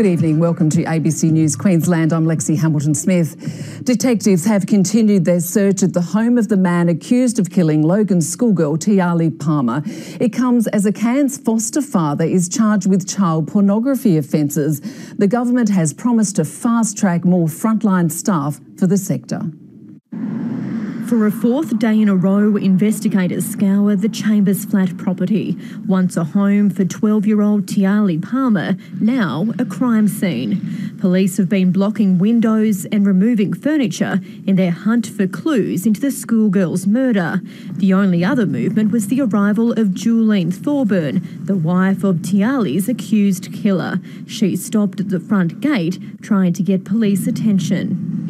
Good evening. Welcome to ABC News Queensland. I'm Lexi Hamilton Smith. Detectives have continued their search at the home of the man accused of killing Logan schoolgirl Tiahleigh Palmer. It comes as a Cairns foster father is charged with child pornography offences. The government has promised to fast track more frontline staff for the sector. For a fourth day in a row, investigators scour the Chambers Flat property. Once a home for 12 year old Tiahleigh Palmer, now a crime scene. Police have been blocking windows and removing furniture in their hunt for clues into the schoolgirl's murder. The only other movement was the arrival of Julene Thorburn, the wife of Tiahleigh's accused killer. She stopped at the front gate trying to get police attention.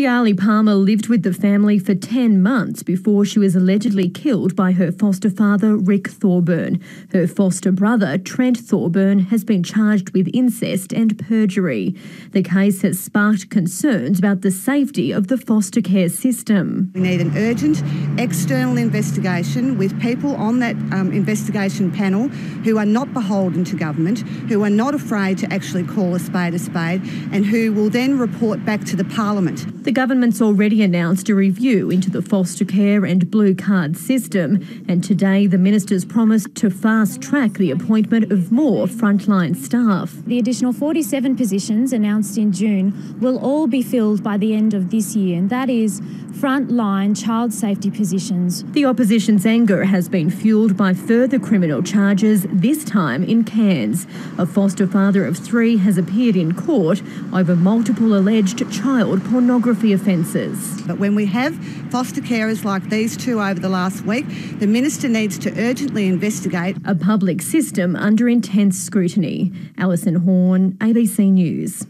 Tiahleigh Palmer lived with the family for 10 months before she was allegedly killed by her foster father, Rick Thorburn. Her foster brother, Trent Thorburn, has been charged with incest and perjury. The case has sparked concerns about the safety of the foster care system. We need an urgent external investigation with people on that um, investigation panel who are not beholden to government, who are not afraid to actually call a spade a spade, and who will then report back to the Parliament. The government's already announced a review into the foster care and blue card system, and today the ministers promised to fast track the appointment of more frontline staff. The additional 47 positions announced in June will all be filled by the end of this year, and that is frontline child safety positions. The opposition's anger has been fuelled by further criminal charges, this time in Cairns. A foster father of three has appeared in court over multiple alleged child pornography pornography offences. But when we have foster carers like these two over the last week, the Minister needs to urgently investigate a public system under intense scrutiny. Allyson Horn, ABC News.